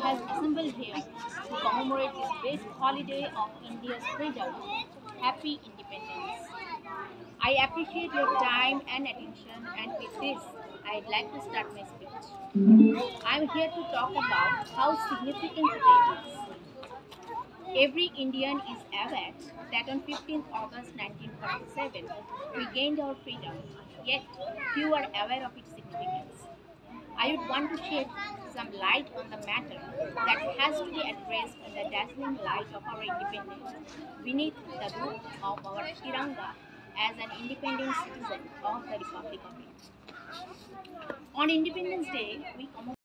has assembled here to commemorate this best holiday of India's freedom, happy independence. I appreciate your time and attention, and with this, I'd like to start my speech. I'm here to talk about how significant today is. Every Indian is aware that on 15th August 1947, we gained our freedom, yet few are aware of its significance. I would want to shed some light on the matter that has to be addressed in the dazzling light of our independence beneath the roof of our Tiranga as an independent citizen of the Republic of India. On Independence Day, we commemorate